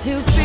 to